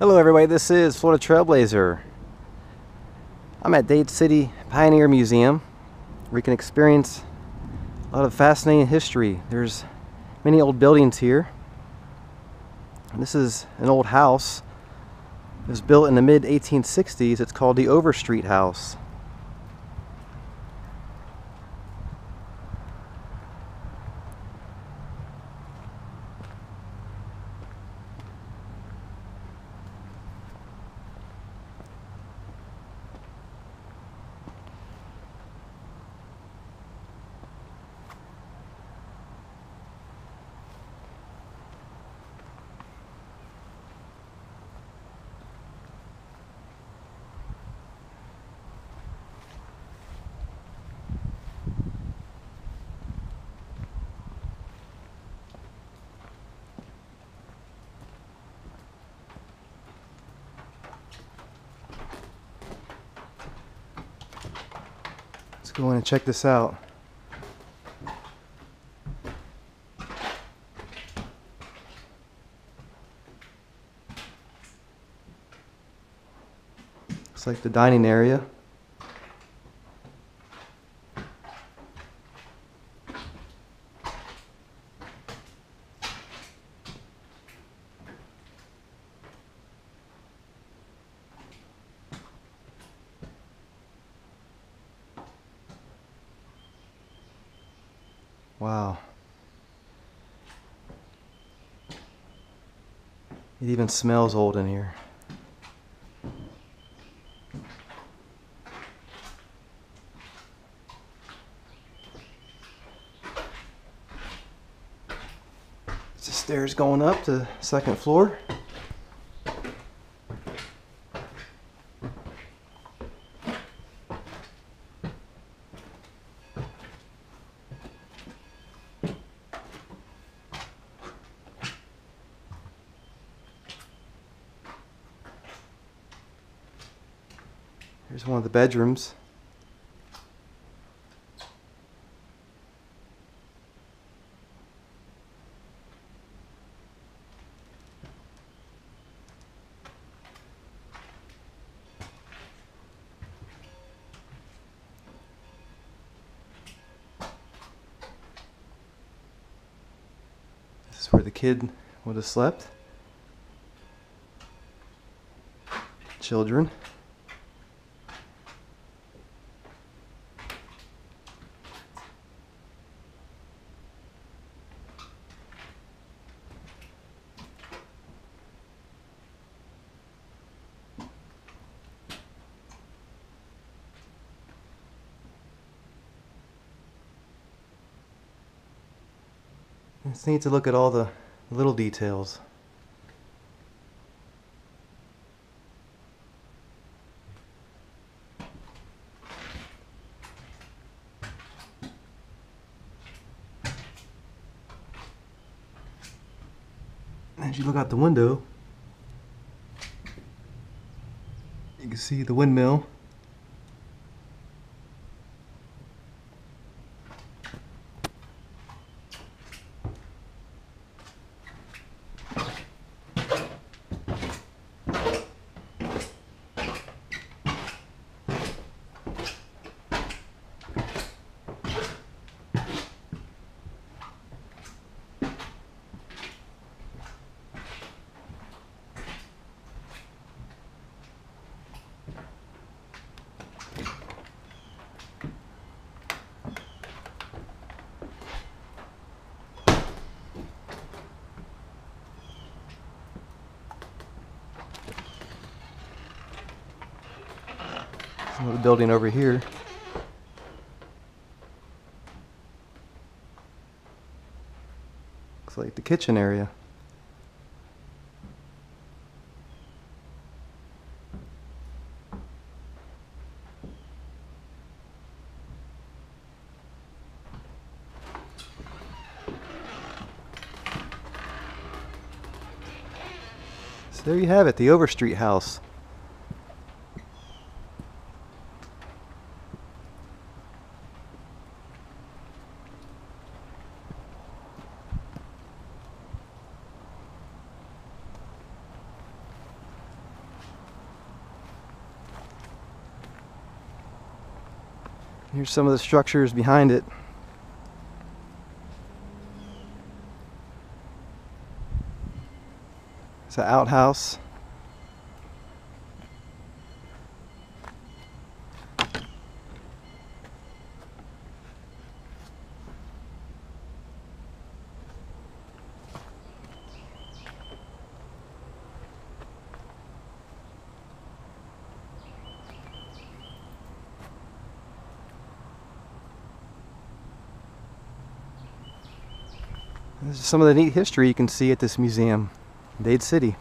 Hello, everybody. This is Florida Trailblazer. I'm at Dade City Pioneer Museum where you can experience a lot of fascinating history. There's many old buildings here. This is an old house. It was built in the mid 1860s. It's called the Overstreet House. Go in and check this out. Looks like the dining area. Wow. It even smells old in here. It's the stairs going up to second floor. Here's one of the bedrooms. This is where the kid would have slept. Children. It's neat to look at all the little details. As you look out the window, you can see the windmill. Another building over here. Looks like the kitchen area. So there you have it, the Overstreet House. Here's some of the structures behind it. It's an outhouse. This is some of the neat history you can see at this museum, Dade City.